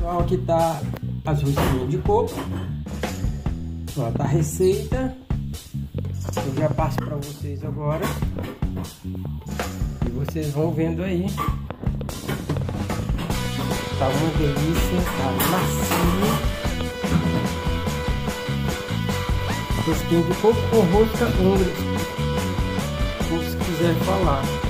pessoal, aqui tá as rosquinhas de coco. Ó, tá a receita. Eu já passo para vocês agora. E vocês vão vendo aí. Tá uma delícia, tá macio. Rosquinha de coco com rosca húngara, como se quiser falar.